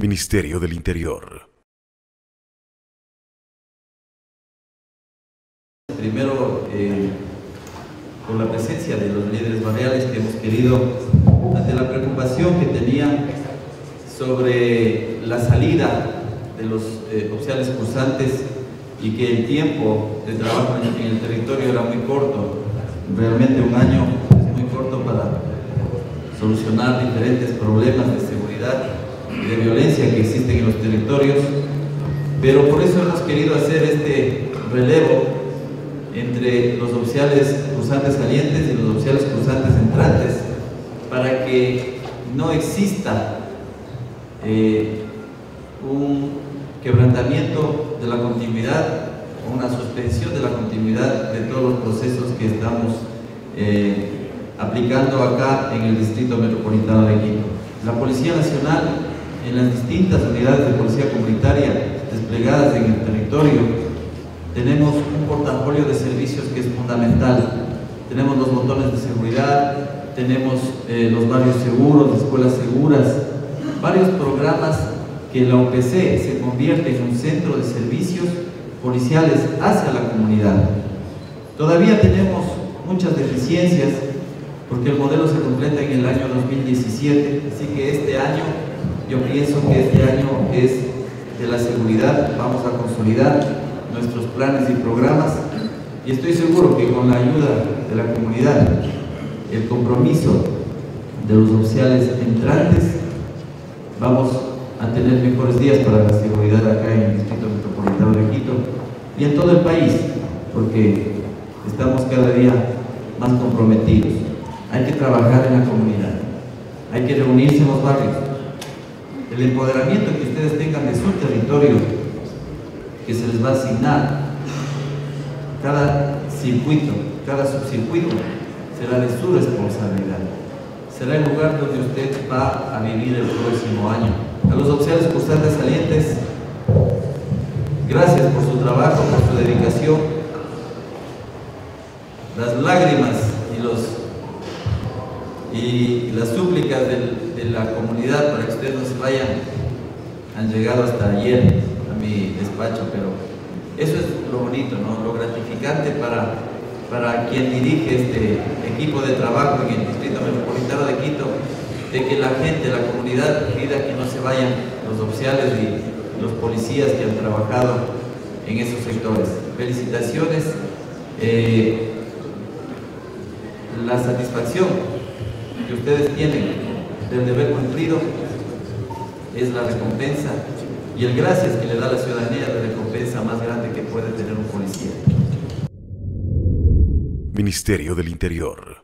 Ministerio del Interior. Primero, eh, por la presencia de los líderes barriales que hemos querido, ante la preocupación que tenían sobre la salida de los eh, oficiales cursantes y que el tiempo de trabajo en, en el territorio era muy corto, realmente un año es muy corto para solucionar diferentes problemas de seguridad y de violencia que existen en los territorios, pero por eso hemos querido hacer este relevo entre los oficiales cruzantes salientes y los oficiales cruzantes entrantes para que no exista eh, un quebrantamiento de la continuidad o una suspensión de la continuidad de todos los procesos que estamos eh, aplicando acá en el Distrito Metropolitano de Quito. La Policía Nacional, en las distintas unidades de policía comunitaria desplegadas en el territorio, tenemos un portafolio de servicios que es fundamental. Tenemos los botones de seguridad, tenemos eh, los barrios seguros, las escuelas seguras, varios programas que la OPC se convierte en un centro de servicios policiales hacia la comunidad. Todavía tenemos muchas deficiencias porque el modelo se completa en el año 2017, así que este año, yo pienso que este año es de la seguridad, vamos a consolidar nuestros planes y programas y estoy seguro que con la ayuda de la comunidad, el compromiso de los oficiales entrantes, vamos a tener mejores días para la seguridad acá en el Distrito Metropolitano de Quito y en todo el país, porque estamos cada día más comprometidos. Hay que trabajar en la comunidad, hay que reunirse en los barrios. El empoderamiento que ustedes tengan de su territorio que se les va a asignar. Cada circuito, cada subcircuito será de su responsabilidad. Será el lugar donde usted va a vivir el próximo año. A los oficiales constantes salientes, gracias por su trabajo, por su dedicación. Las lágrimas y, los, y las súplicas de, la comunidad para que ustedes no se vayan han llegado hasta ayer mi despacho, pero eso es lo bonito, ¿no? lo gratificante para, para quien dirige este equipo de trabajo en el Distrito Metropolitano de Quito, de que la gente, la comunidad pida que no se vayan los oficiales y los policías que han trabajado en esos sectores. Felicitaciones. Eh, la satisfacción que ustedes tienen del deber cumplido es la recompensa y el gracias que le da la ciudadanía la recompensa más grande que puede tener un policía. Ministerio del Interior.